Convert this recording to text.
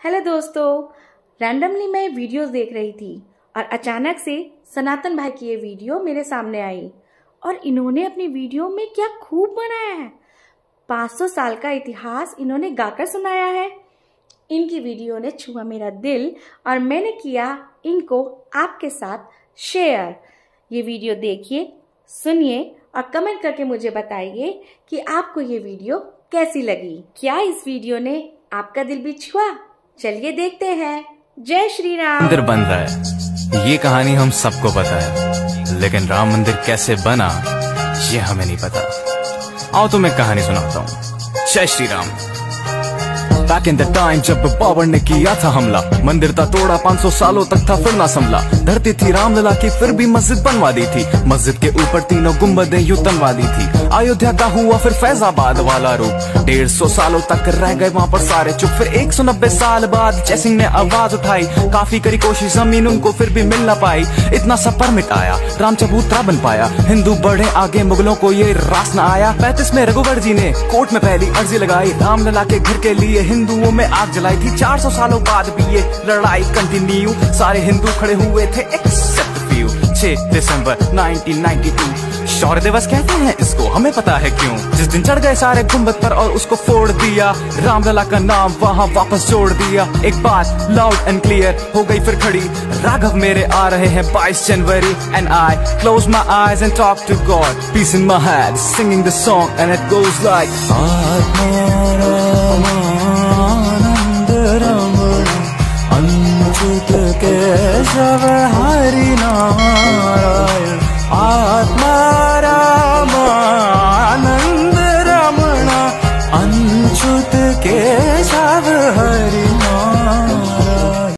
Hello दोस्तों randomly मैं videos देख रही थी और अचानक से सनातन भाई की ये वीडियो मेरे सामने आई और इन्होंने अपनी वीडियो में क्या खूब बनाया है। 500 साल का इतिहास इन्होंने गाकर सुनाया है। इनकी वीडियो ने छुआ मेरा दिल और मैंने किया इनको आपके साथ शेयर ये वीडियो देखिए, सुनिए और कमेंट करके मुझे बताइए कि आपको ये वीडियो कैसी लगी। क्या इस वीडियो ने आपका दिल भी छुआ? चलिए देखते हैं। जय श्री राम। मंदिर बन रहा है। ये कहानी हम सबको पता है। लेकिन राम मंदिर कैसे बना, ये हमें नहीं पता। आओ तो मैं कहानी सुनाता हूँ। जय Shri Ram. Back in the time जब बाबर ने किया था हमला, मंदिर था तोड़ा 500 सालों तक था फिर ना संभला। धरती थी रामलला की, फिर भी मस्जिद बनवा दी थी। मस्जिद के ऊपर तीनों गुम्बदें यू तनवा दी थी। अयोध्या का हुआ फिर फैजाबाद वाला रूप। डेढ़ सौ सालों तक रह गए वहाँ पर सारे चुप। फिर एक सौ नब्बे साल बाद जयसिंह ने आवाज़ उठाई। काफ़ी करी कोशिश ज़मीन उनको फिर भी मिल ना पाई। इतना सा परमिट आया राम चबूतरा बन पाया। हिंदू बढ़े आगे, मुगलों को ये रास न आया। पैंतीस में रघुवर जी ने कोर्ट में पहली अर्जी लगाई। रामलला के घर के लिए हिंदुओं में आग जलाई थी। 400 सालों बाद भी ये लड़ाई कंटिन्यू सारे हिंदू खड़े हुए थे एक्सेप्ट 6 दिसंबर 1992 शौर्य दिवस कहते हैं इसको हमें पता है क्यों जिस दिन चढ़ गए सारे गुंबद पर और उसको फोड़ दिया रामलला का नाम वहाँ वापस जोड़ दिया एक बात लाउड एंड क्लियर हो गई फिर खड़ी राघव मेरे आ रहे हैं 22 जनवरी and I close my eyes and talk to God peace in my head singing the song and it goes like Achyut Keshav Hari नाम साव हरि नाम